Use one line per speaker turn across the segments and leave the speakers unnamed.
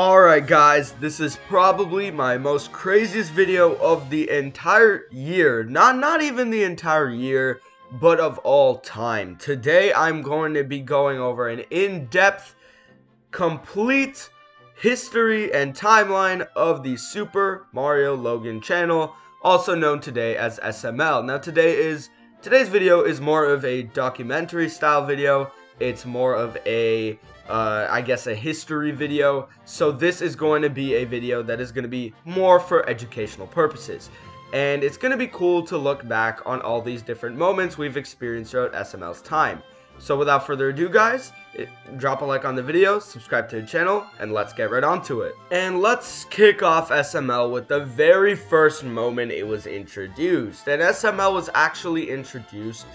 Alright guys, this is probably my most craziest video of the entire year. Not not even the entire year, but of all time. Today I'm going to be going over an in-depth, complete history and timeline of the Super Mario Logan channel, also known today as SML. Now today is today's video is more of a documentary style video. It's more of a uh, I guess a history video. So this is going to be a video that is going to be more for educational purposes. And it's going to be cool to look back on all these different moments we've experienced throughout SML's time. So without further ado guys, it, drop a like on the video, subscribe to the channel, and let's get right onto it. And let's kick off SML with the very first moment it was introduced. And SML was actually introduced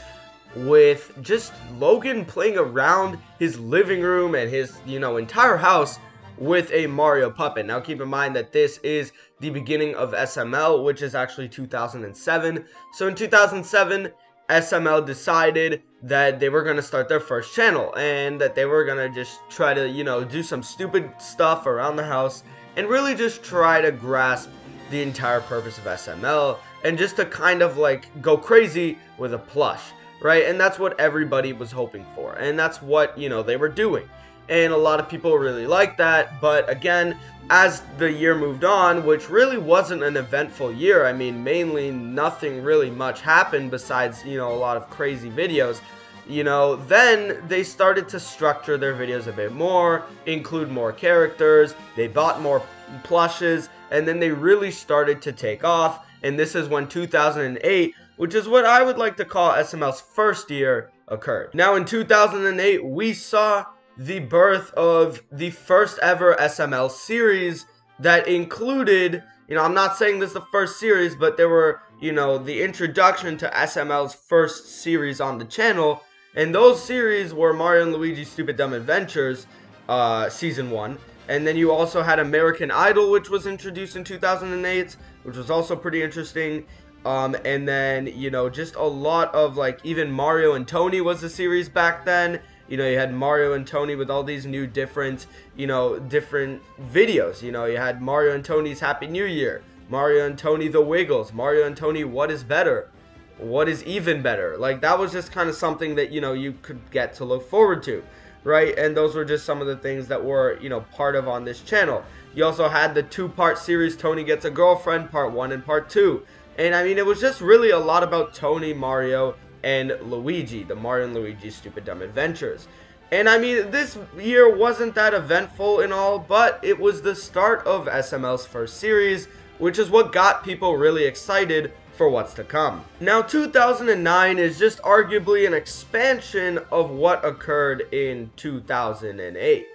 with just Logan playing around his living room and his, you know, entire house with a Mario puppet. Now keep in mind that this is the beginning of SML, which is actually 2007. So in 2007, SML decided that they were going to start their first channel and that they were going to just try to, you know, do some stupid stuff around the house and really just try to grasp the entire purpose of SML and just to kind of like go crazy with a plush right? And that's what everybody was hoping for. And that's what, you know, they were doing. And a lot of people really liked that. But again, as the year moved on, which really wasn't an eventful year, I mean, mainly nothing really much happened besides, you know, a lot of crazy videos. You know, then they started to structure their videos a bit more, include more characters, they bought more plushes, and then they really started to take off. And this is when 2008 which is what I would like to call SML's first year occurred. Now in 2008, we saw the birth of the first ever SML series that included, you know, I'm not saying this is the first series, but there were, you know, the introduction to SML's first series on the channel, and those series were Mario and Luigi Stupid Dumb Adventures, uh, Season 1, and then you also had American Idol, which was introduced in 2008, which was also pretty interesting. Um, and then, you know, just a lot of like even Mario and Tony was a series back then. You know, you had Mario and Tony with all these new different, you know, different videos. You know, you had Mario and Tony's Happy New Year, Mario and Tony The Wiggles, Mario and Tony What is Better, What is Even Better. Like, that was just kind of something that, you know, you could get to look forward to, right? And those were just some of the things that were, you know, part of on this channel. You also had the two part series Tony Gets a Girlfriend, part one and part two. And I mean, it was just really a lot about Tony, Mario, and Luigi, the Mario and Luigi Stupid Dumb Adventures. And I mean, this year wasn't that eventful and all, but it was the start of SML's first series, which is what got people really excited for what's to come. Now, 2009 is just arguably an expansion of what occurred in 2008.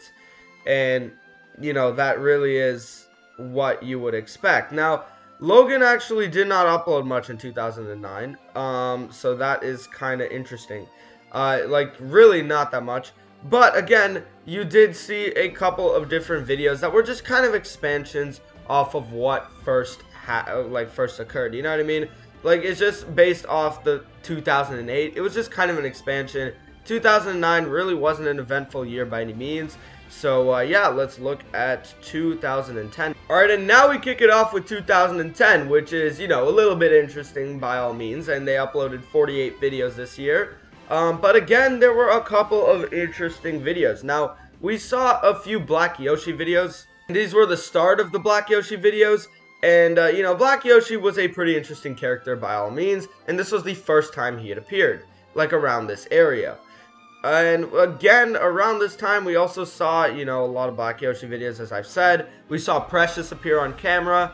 And, you know, that really is what you would expect. Now, Logan actually did not upload much in 2009, um, so that is kind of interesting. Uh, like, really not that much. But, again, you did see a couple of different videos that were just kind of expansions off of what first, like, first occurred, you know what I mean? Like, it's just based off the 2008. It was just kind of an expansion. 2009 really wasn't an eventful year by any means. So uh, yeah, let's look at 2010. Alright, and now we kick it off with 2010, which is, you know, a little bit interesting by all means, and they uploaded 48 videos this year. Um, but again, there were a couple of interesting videos. Now, we saw a few Black Yoshi videos. These were the start of the Black Yoshi videos, and, uh, you know, Black Yoshi was a pretty interesting character by all means, and this was the first time he had appeared, like around this area. And again, around this time, we also saw, you know, a lot of Black Yoshi videos, as I've said. We saw Precious appear on camera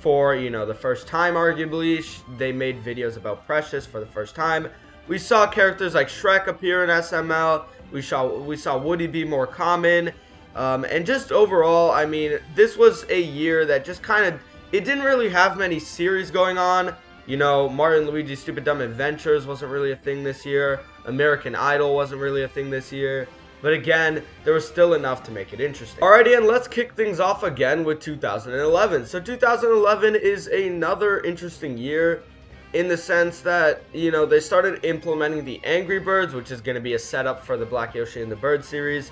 for, you know, the first time, arguably. They made videos about Precious for the first time. We saw characters like Shrek appear in SML. We saw, we saw Woody be more common. Um, and just overall, I mean, this was a year that just kind of, it didn't really have many series going on. You know, Mario and Luigi's Stupid Dumb Adventures wasn't really a thing this year. American Idol wasn't really a thing this year. But again, there was still enough to make it interesting. Alrighty, and let's kick things off again with 2011. So 2011 is another interesting year in the sense that, you know, they started implementing the Angry Birds, which is going to be a setup for the Black Yoshi and the Bird series.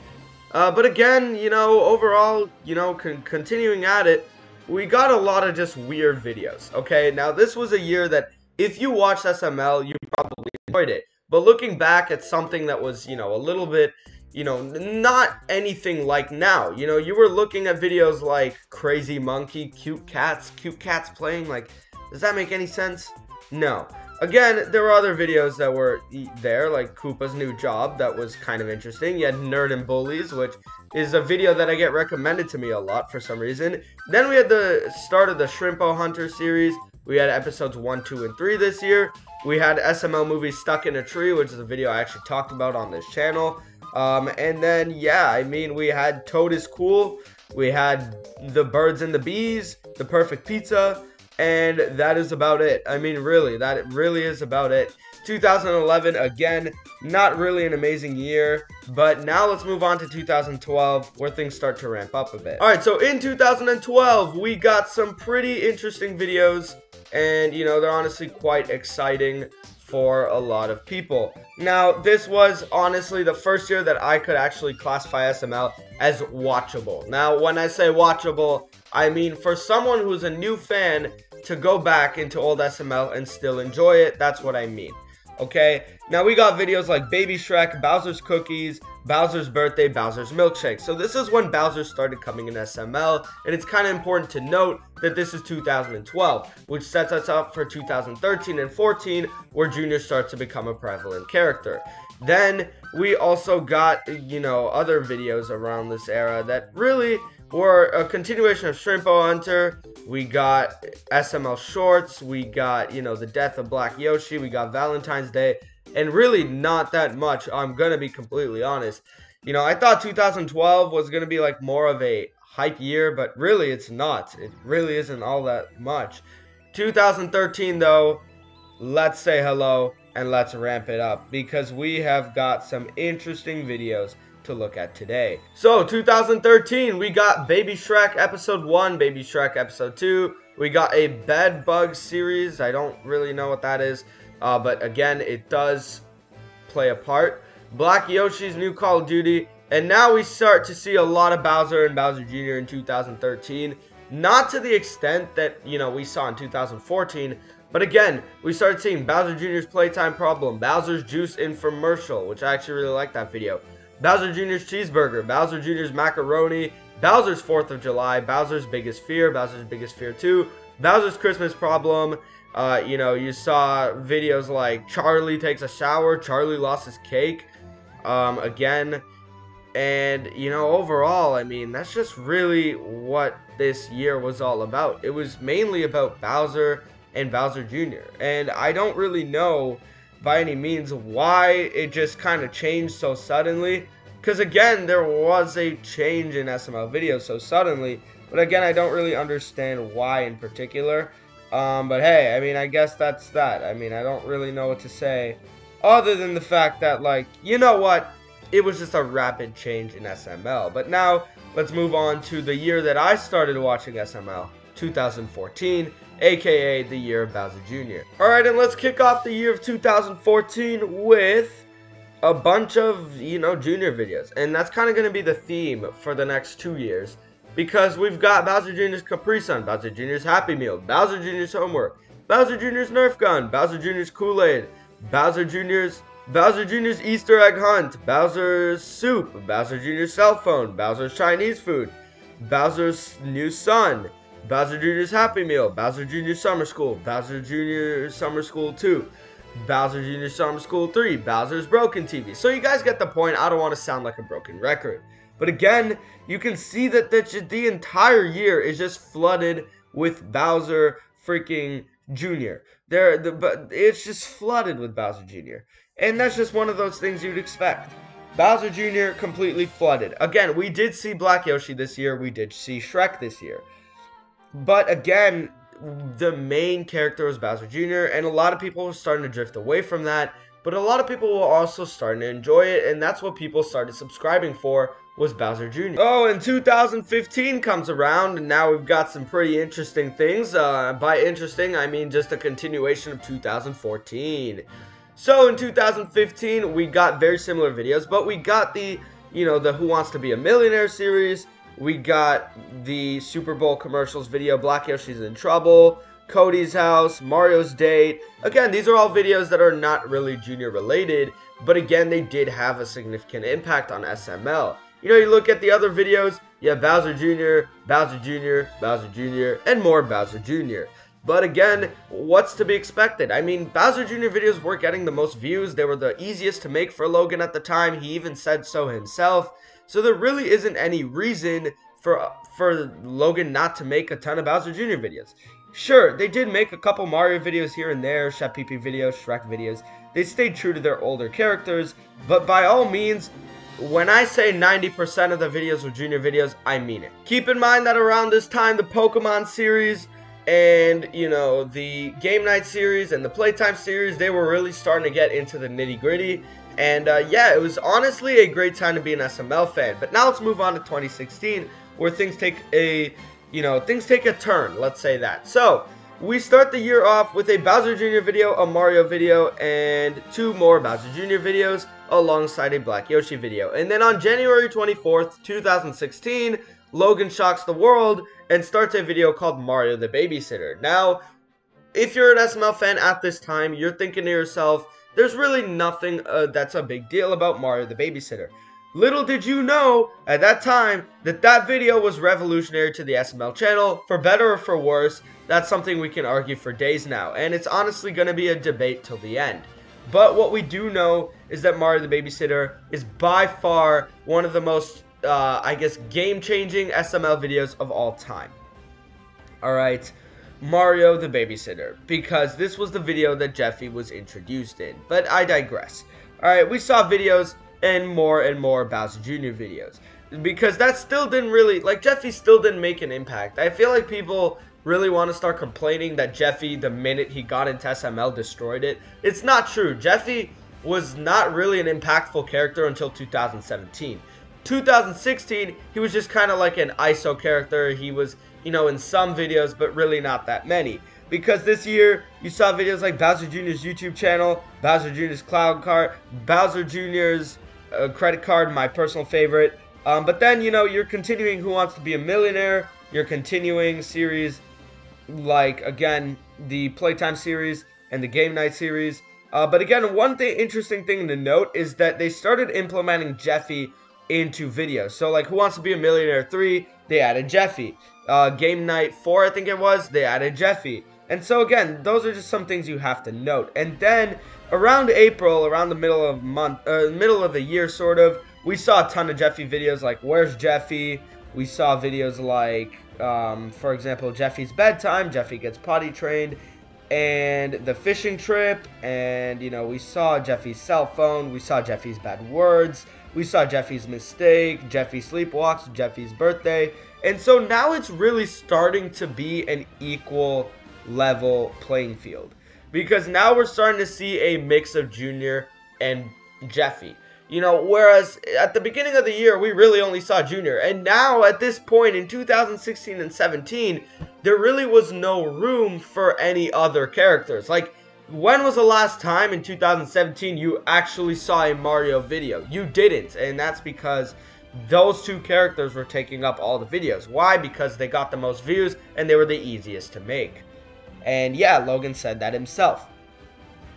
Uh, but again, you know, overall, you know, con continuing at it, we got a lot of just weird videos, okay? Now, this was a year that if you watched SML, you probably enjoyed it. But looking back at something that was, you know, a little bit, you know, not anything like now. You know, you were looking at videos like Crazy Monkey, Cute Cats, Cute Cats playing, like, does that make any sense? No. Again, there were other videos that were there, like Koopa's new job, that was kind of interesting. You had Nerd and Bullies, which is a video that I get recommended to me a lot for some reason. Then we had the start of the Shrimpo Hunter series. We had episodes 1, 2, and 3 this year. We had SML movie Stuck in a Tree, which is a video I actually talked about on this channel. Um, and then, yeah, I mean, we had Toad is Cool. We had The Birds and the Bees, The Perfect Pizza, and that is about it. I mean, really, that really is about it. 2011, again, not really an amazing year, but now let's move on to 2012, where things start to ramp up a bit. Alright, so in 2012, we got some pretty interesting videos, and, you know, they're honestly quite exciting for a lot of people. Now, this was honestly the first year that I could actually classify SML as watchable. Now, when I say watchable, I mean for someone who's a new fan to go back into old SML and still enjoy it, that's what I mean. Okay, now we got videos like Baby Shrek, Bowser's Cookies, Bowser's Birthday, Bowser's Milkshake. So this is when Bowser started coming in SML, and it's kind of important to note that this is 2012, which sets us up for 2013 and 14, where Junior starts to become a prevalent character. Then we also got, you know, other videos around this era that really were a continuation of Shrimpo Hunter. We got SML Shorts. We got, you know, the death of Black Yoshi. We got Valentine's Day and really not that much. I'm gonna be completely honest. You know, I thought 2012 was gonna be like more of a hype year, but really it's not. It really isn't all that much. 2013 though, let's say hello and let's ramp it up because we have got some interesting videos to look at today. So, 2013, we got Baby Shrek Episode 1, Baby Shrek Episode 2. We got a Bed Bug series. I don't really know what that is. Uh, but again, it does play a part. Black Yoshi's new Call of Duty. And now we start to see a lot of Bowser and Bowser Jr. in 2013. Not to the extent that, you know, we saw in 2014. But again, we started seeing Bowser Jr.'s Playtime Problem, Bowser's Juice Infomercial, which I actually really like that video. Bowser Jr.'s Cheeseburger, Bowser Jr.'s Macaroni, Bowser's 4th of July, Bowser's Biggest Fear, Bowser's Biggest Fear 2, Bowser's Christmas Problem, uh, you know, you saw videos like Charlie takes a shower, Charlie lost his cake, um, again. And, you know, overall, I mean, that's just really what this year was all about. It was mainly about Bowser and Bowser Jr. And I don't really know by any means why it just kind of changed so suddenly. Because, again, there was a change in SML videos so suddenly. But, again, I don't really understand why in particular. Um, but hey, I mean, I guess that's that. I mean, I don't really know what to say other than the fact that, like, you know what? It was just a rapid change in SML. But now, let's move on to the year that I started watching SML, 2014, aka the year of Bowser Jr. Alright, and let's kick off the year of 2014 with a bunch of, you know, Junior videos. And that's kind of going to be the theme for the next two years. Because we've got Bowser Jr.'s Capri Sun, Bowser Jr.'s Happy Meal, Bowser Jr.'s Homework, Bowser Jr.'s Nerf Gun, Bowser Jr.'s Kool-Aid, Bowser Jr.'s Bowser Jr.'s Easter Egg Hunt, Bowser's Soup, Bowser Jr.'s Cell Phone, Bowser's Chinese Food, Bowser's New Son, Bowser Jr.'s Happy Meal, Bowser Jr.'s Summer School, Bowser Jr.'s Summer School 2, Bowser Jr. Summer School 3, Bowser's Broken TV. So you guys get the point. I don't want to sound like a broken record. But again, you can see that the, the entire year is just flooded with Bowser freaking Jr. There, the, but it's just flooded with Bowser Jr. And that's just one of those things you'd expect. Bowser Jr. completely flooded. Again, we did see Black Yoshi this year. We did see Shrek this year. But again, the main character was Bowser Jr. And a lot of people were starting to drift away from that. But a lot of people were also starting to enjoy it. And that's what people started subscribing for was Bowser Jr. Oh, and 2015 comes around, and now we've got some pretty interesting things. Uh, by interesting, I mean just a continuation of 2014. So in 2015, we got very similar videos, but we got the, you know, the Who Wants to Be a Millionaire series. We got the Super Bowl commercials video, Black Yoshi's in Trouble, Cody's House, Mario's Date. Again, these are all videos that are not really junior related, but again, they did have a significant impact on SML. You know, you look at the other videos, you have Bowser Jr., Bowser Jr., Bowser Jr., and more Bowser Jr. But again, what's to be expected? I mean, Bowser Jr. videos were getting the most views. They were the easiest to make for Logan at the time. He even said so himself. So there really isn't any reason for for Logan not to make a ton of Bowser Jr. videos. Sure, they did make a couple Mario videos here and there, Pee videos, Shrek videos. They stayed true to their older characters, but by all means, when I say 90% of the videos were junior videos, I mean it. Keep in mind that around this time, the Pokemon series and, you know, the Game Night series and the Playtime series, they were really starting to get into the nitty gritty. And uh, yeah, it was honestly a great time to be an SML fan. But now let's move on to 2016, where things take a, you know, things take a turn, let's say that. So, we start the year off with a Bowser Jr. video, a Mario video, and two more Bowser Jr. videos alongside a Black Yoshi video. And then on January 24th, 2016, Logan shocks the world and starts a video called Mario the Babysitter. Now, if you're an SML fan at this time, you're thinking to yourself, there's really nothing uh, that's a big deal about Mario the Babysitter. Little did you know at that time that that video was revolutionary to the SML channel, for better or for worse. That's something we can argue for days now, and it's honestly going to be a debate till the end. But what we do know is that Mario the Babysitter is by far one of the most, uh, I guess, game-changing SML videos of all time. Alright, Mario the Babysitter, because this was the video that Jeffy was introduced in. But I digress. Alright, we saw videos and more and more Bowser Jr. videos. Because that still didn't really, like, Jeffy still didn't make an impact. I feel like people really want to start complaining that Jeffy, the minute he got into SML, destroyed it. It's not true. Jeffy was not really an impactful character until 2017. 2016, he was just kind of like an ISO character. He was, you know, in some videos, but really not that many. Because this year, you saw videos like Bowser Jr.'s YouTube channel, Bowser Jr.'s Cloud Card, Bowser Jr.'s uh, credit card, my personal favorite. Um, but then, you know, you're continuing Who Wants to Be a Millionaire. You're continuing series like, again, the Playtime series and the Game Night series. Uh, but again, one thing, interesting thing to note is that they started implementing Jeffy into videos. So, like, Who Wants to Be a Millionaire 3, they added Jeffy. Uh, Game Night 4, I think it was, they added Jeffy. And so, again, those are just some things you have to note. And then, around April, around the middle of month, uh, middle of the year, sort of, we saw a ton of Jeffy videos, like Where's Jeffy? We saw videos like, um, for example, Jeffy's bedtime. Jeffy gets potty trained, and the fishing trip. And you know, we saw Jeffy's cell phone. We saw Jeffy's bad words. We saw Jeffy's mistake. Jeffy sleepwalks. Jeffy's birthday. And so now it's really starting to be an equal level playing field because now we're starting to see a mix of Junior and Jeffy. You know, whereas at the beginning of the year, we really only saw Junior. And now, at this point in 2016 and 17, there really was no room for any other characters. Like, when was the last time in 2017 you actually saw a Mario video? You didn't. And that's because those two characters were taking up all the videos. Why? Because they got the most views and they were the easiest to make. And yeah, Logan said that himself.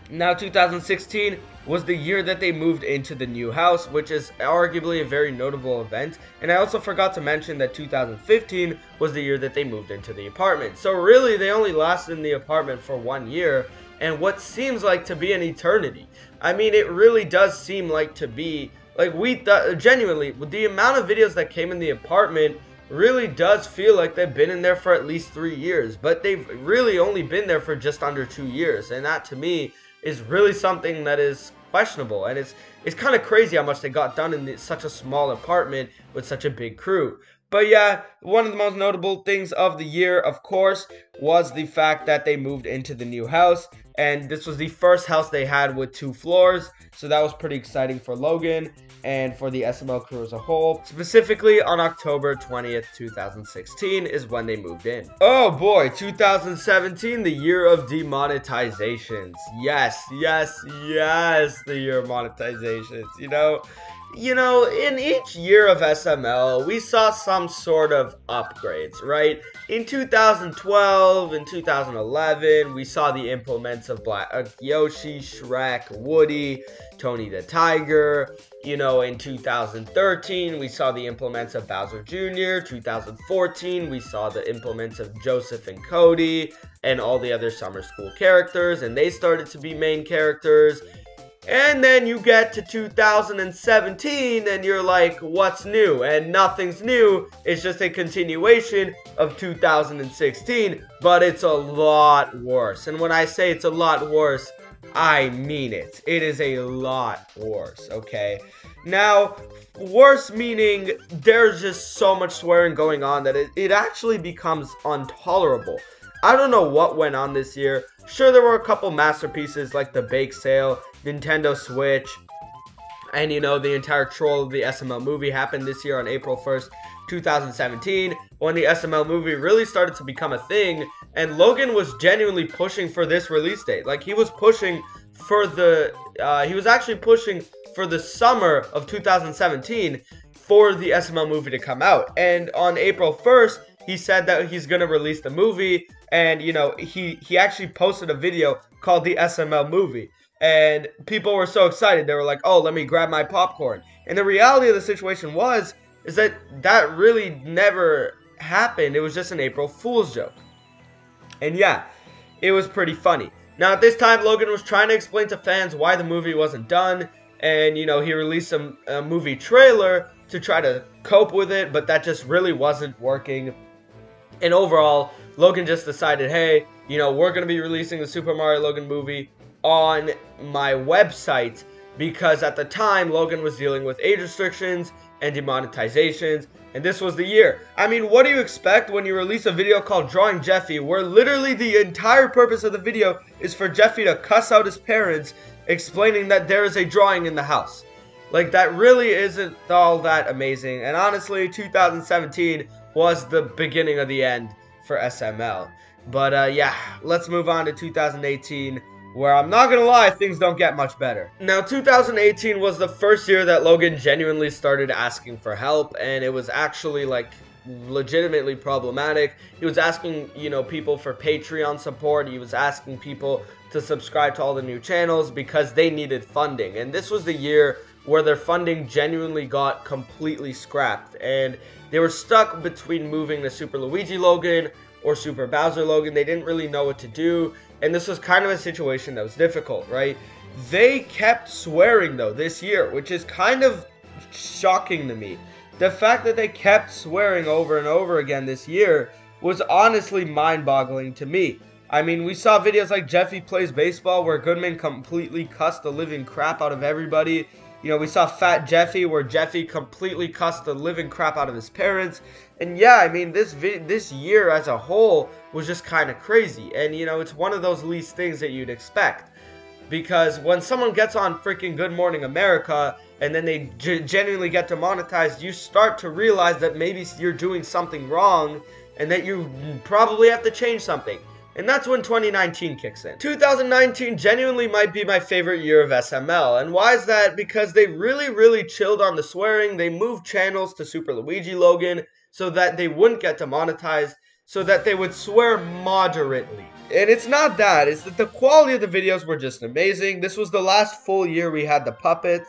Now, 2016 was the year that they moved into the new house, which is arguably a very notable event. And I also forgot to mention that 2015 was the year that they moved into the apartment. So really, they only lasted in the apartment for one year, and what seems like to be an eternity. I mean, it really does seem like to be, like we thought, genuinely, with the amount of videos that came in the apartment, really does feel like they've been in there for at least three years, but they've really only been there for just under two years, and that to me is really something that is questionable, and it's it's kind of crazy how much they got done in the, such a small apartment with such a big crew. But yeah, one of the most notable things of the year, of course, was the fact that they moved into the new house. And this was the first house they had with two floors. So that was pretty exciting for Logan and for the SML crew as a whole. Specifically on October 20th, 2016 is when they moved in. Oh boy, 2017, the year of demonetizations. Yes, yes, yes, the year of monetizations. You know, you know, in each year of SML, we saw some sort of upgrades, right? In 2012 and 2011, we saw the implements of Black uh, Yoshi, Shrek, Woody, Tony the Tiger. You know, in 2013, we saw the implements of Bowser Jr. 2014, we saw the implements of Joseph and Cody and all the other summer school characters, and they started to be main characters. And then you get to 2017 and you're like, what's new? And nothing's new. It's just a continuation of 2016, but it's a lot worse. And when I say it's a lot worse, I mean it. It is a lot worse, okay? Now, worse meaning there's just so much swearing going on that it, it actually becomes intolerable. I don't know what went on this year. Sure, there were a couple masterpieces like the Bake Sale, Nintendo Switch, and you know, the entire Troll of the SML movie happened this year on April 1st, 2017, when the SML movie really started to become a thing, and Logan was genuinely pushing for this release date. Like, he was pushing for the, uh, he was actually pushing for the summer of 2017 for the SML movie to come out. And on April 1st, he said that he's going to release the movie and you know he he actually posted a video called the SML movie and people were so excited. They were like oh let me grab my popcorn. And the reality of the situation was is that that really never happened. It was just an April Fool's joke. And yeah it was pretty funny. Now at this time Logan was trying to explain to fans why the movie wasn't done. And you know he released a movie trailer to try to cope with it but that just really wasn't working. And overall, Logan just decided, hey, you know, we're going to be releasing the Super Mario Logan movie on my website because at the time, Logan was dealing with age restrictions and demonetizations, and this was the year. I mean, what do you expect when you release a video called Drawing Jeffy, where literally the entire purpose of the video is for Jeffy to cuss out his parents, explaining that there is a drawing in the house? Like, that really isn't all that amazing, and honestly, 2017 was the beginning of the end for SML. But uh, yeah, let's move on to 2018 where I'm not gonna lie, things don't get much better. Now, 2018 was the first year that Logan genuinely started asking for help, and it was actually like legitimately problematic. He was asking, you know, people for Patreon support. He was asking people to subscribe to all the new channels because they needed funding. And this was the year where their funding genuinely got completely scrapped. And they were stuck between moving to Super Luigi Logan or Super Bowser Logan. They didn't really know what to do. And this was kind of a situation that was difficult, right? They kept swearing, though, this year, which is kind of shocking to me. The fact that they kept swearing over and over again this year was honestly mind boggling to me. I mean, we saw videos like Jeffy Plays Baseball where Goodman completely cussed the living crap out of everybody. You know, we saw Fat Jeffy where Jeffy completely cussed the living crap out of his parents. And yeah, I mean, this this year as a whole was just kind of crazy. And you know, it's one of those least things that you'd expect. Because when someone gets on freaking Good Morning America and then they genuinely get demonetized, you start to realize that maybe you're doing something wrong and that you probably have to change something. And that's when 2019 kicks in. 2019 genuinely might be my favorite year of SML. And why is that? Because they really, really chilled on the swearing. They moved channels to Super Luigi Logan so that they wouldn't get demonetized, so that they would swear moderately. And it's not that, it's that the quality of the videos were just amazing. This was the last full year we had the puppets.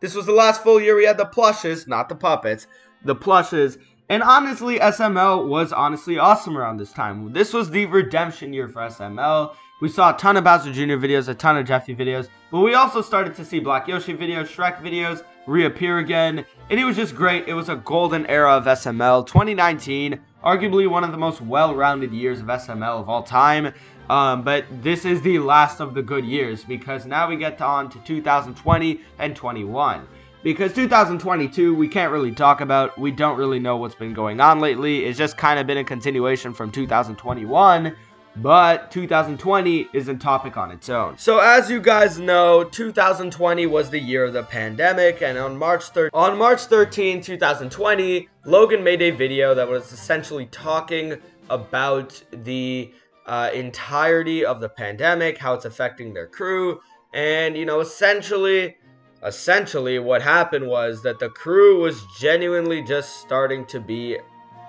This was the last full year we had the plushes, not the puppets, the plushes. And honestly, SML was honestly awesome around this time. This was the redemption year for SML. We saw a ton of Bowser Jr. videos, a ton of Jeffy videos, but we also started to see Black Yoshi videos, Shrek videos reappear again, and it was just great. It was a golden era of SML. 2019, arguably one of the most well-rounded years of SML of all time. Um, but this is the last of the good years because now we get on to 2020 and 21 because 2022 we can't really talk about. We don't really know what's been going on lately. It's just kind of been a continuation from 2021. But 2020 is a topic on its own. So as you guys know, 2020 was the year of the pandemic, and on March 3 on March 13, 2020, Logan made a video that was essentially talking about the uh, entirety of the pandemic, how it's affecting their crew, and you know, essentially essentially what happened was that the crew was genuinely just starting to be,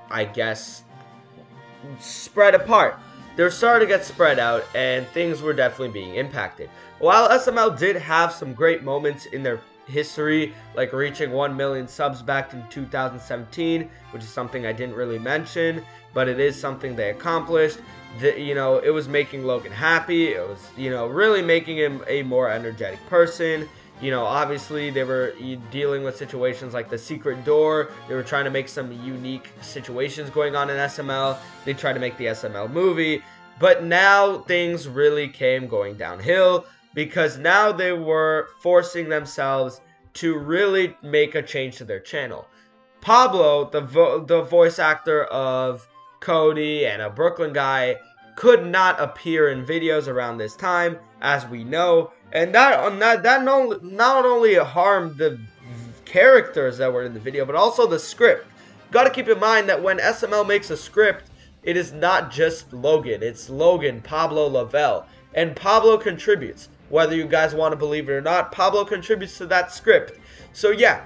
I guess, spread apart. They're starting to get spread out, and things were definitely being impacted. While SML did have some great moments in their history, like reaching 1 million subs back in 2017, which is something I didn't really mention, but it is something they accomplished. You know, it was making Logan happy. It was, you know, really making him a more energetic person. You know, obviously they were dealing with situations like the secret door. They were trying to make some unique situations going on in SML. They tried to make the SML movie. But now things really came going downhill because now they were forcing themselves to really make a change to their channel. Pablo, the vo the voice actor of Cody and a Brooklyn guy, could not appear in videos around this time, as we know, and that uh, that that not, not only harmed the characters that were in the video, but also the script. Got to keep in mind that when SML makes a script, it is not just Logan. It's Logan, Pablo Lavelle, and Pablo contributes. Whether you guys want to believe it or not, Pablo contributes to that script. So yeah,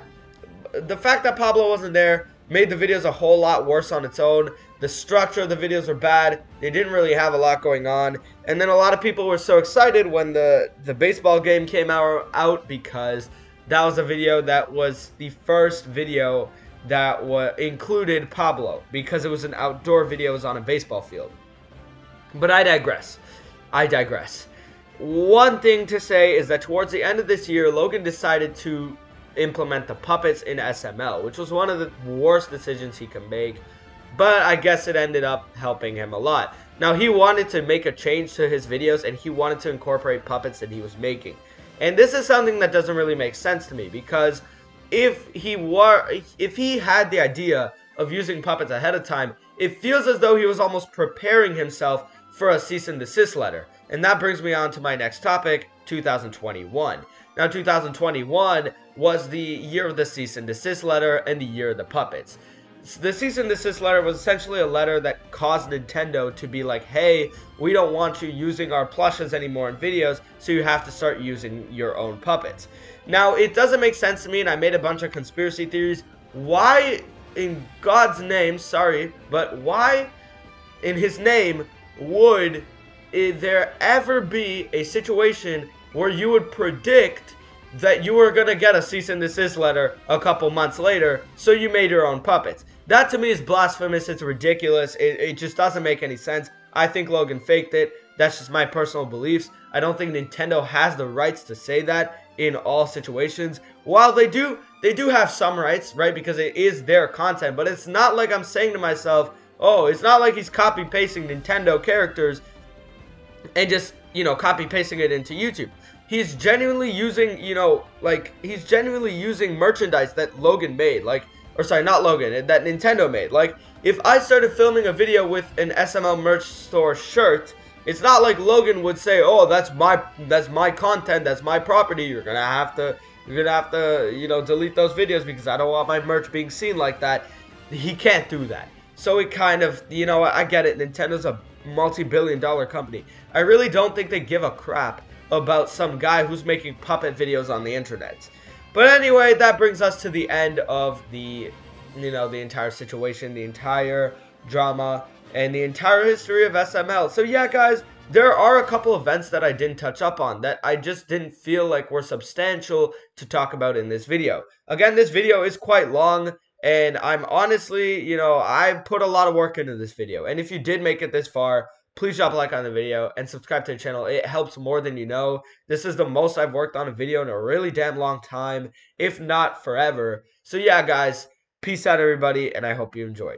the fact that Pablo wasn't there made the videos a whole lot worse on its own. The structure of the videos were bad. They didn't really have a lot going on. And then a lot of people were so excited when the, the baseball game came out, out because that was a video that was the first video that was included Pablo because it was an outdoor video, it was on a baseball field. But I digress. I digress. One thing to say is that towards the end of this year, Logan decided to implement the puppets in SML, which was one of the worst decisions he could make. But I guess it ended up helping him a lot. Now, he wanted to make a change to his videos and he wanted to incorporate puppets that he was making. And this is something that doesn't really make sense to me because if he were if he had the idea of using puppets ahead of time, it feels as though he was almost preparing himself for a cease and desist letter. And that brings me on to my next topic, 2021. Now, 2021 was the year of the cease and desist letter and the year of the puppets. The cease and desist letter was essentially a letter that caused Nintendo to be like, hey, we don't want you using our plushes anymore in videos, so you have to start using your own puppets. Now, it doesn't make sense to me, and I made a bunch of conspiracy theories. Why, in God's name, sorry, but why, in his name, would there ever be a situation where you would predict that you were going to get a cease and desist letter a couple months later, so you made your own puppets. That to me is blasphemous. It's ridiculous. It, it just doesn't make any sense. I think Logan faked it. That's just my personal beliefs. I don't think Nintendo has the rights to say that in all situations. While they do, they do have some rights, right? Because it is their content. But it's not like I'm saying to myself, oh, it's not like he's copy pasting Nintendo characters and just, you know, copy pasting it into YouTube. He's genuinely using, you know, like, he's genuinely using merchandise that Logan made. Like, or sorry, not Logan, eh, that Nintendo made. Like, if I started filming a video with an SML merch store shirt, it's not like Logan would say, "Oh, that's my that's my content, that's my property. You're gonna have to you're gonna have to you know delete those videos because I don't want my merch being seen like that." He can't do that. So it kind of you know I get it. Nintendo's a multi-billion dollar company. I really don't think they give a crap about some guy who's making puppet videos on the internet. But anyway, that brings us to the end of the, you know, the entire situation, the entire drama, and the entire history of SML. So yeah, guys, there are a couple events that I didn't touch up on that I just didn't feel like were substantial to talk about in this video. Again, this video is quite long, and I'm honestly, you know, I put a lot of work into this video. And if you did make it this far, please drop a like on the video and subscribe to the channel. It helps more than you know. This is the most I've worked on a video in a really damn long time, if not forever. So yeah, guys, peace out everybody, and I hope you enjoyed.